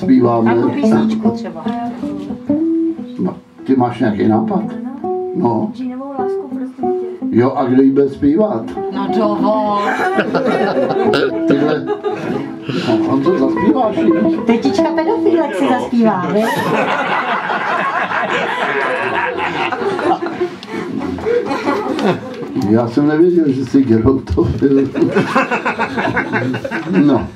zpíváme. Jako písničku třeba. No, Ty máš nějaký nápad? No, prostě tě. jo, a kdo jí bude zpívat? No dovol. Tyhle... No, on to zaspíváš? Tetička pedofilek si zaspívá, vy? Já jsem nevěděl, že jsi gerontofil. No.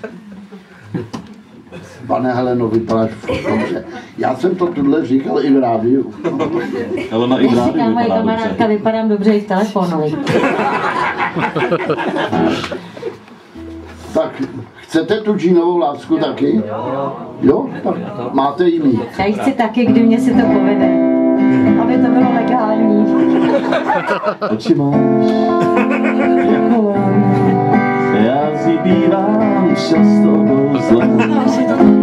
Pane Heleno, vypadáš dobře. Já jsem to tuhle říkal i v rádiu. Helena i v rádiu říká moje kamarádka, dobře. vypadám dobře i v telefonu. Tak, chcete tu džínovou lásku taky? Jo? Tak máte ji mít. Já ji chci taky, kdy mě si to povede. Aby to bylo legální. Oči máš, jako. Já si bývám často kouzlem.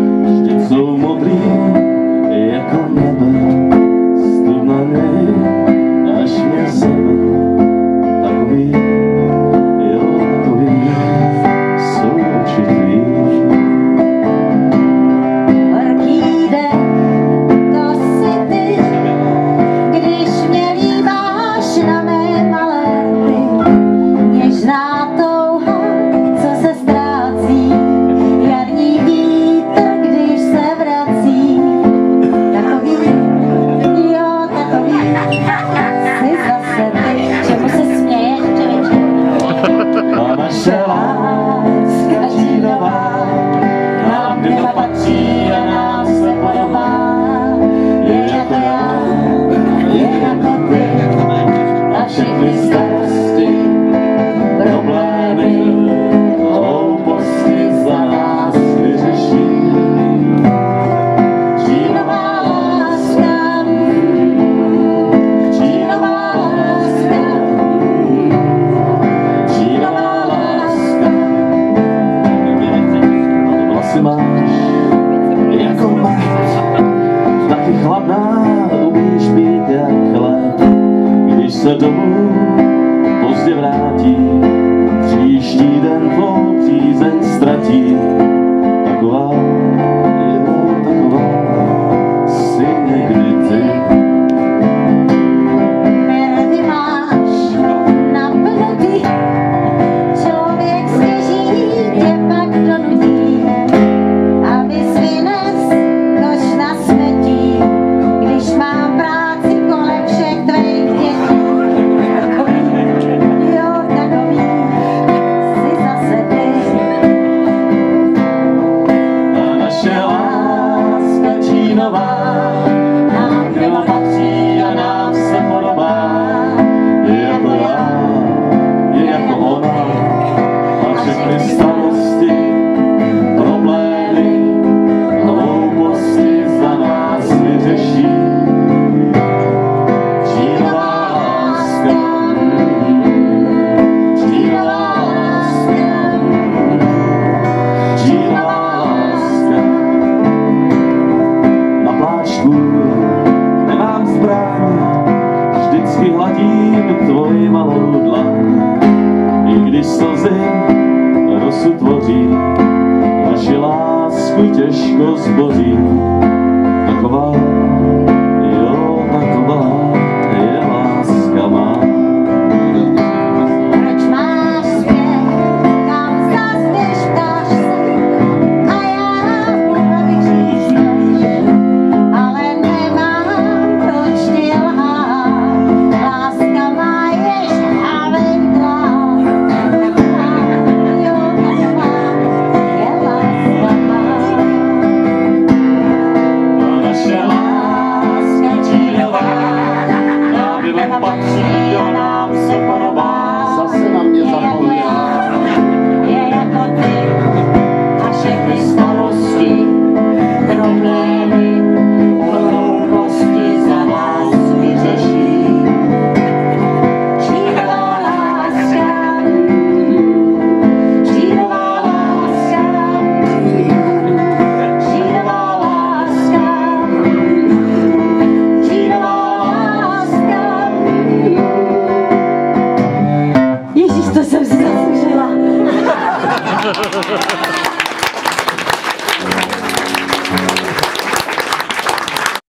Máš jako mat, taky chladná, umíš být jak led. Když se domů pozdě vrátí, příští den tvou přízeň ztratí. Taková, Jehová. meus bolinhos.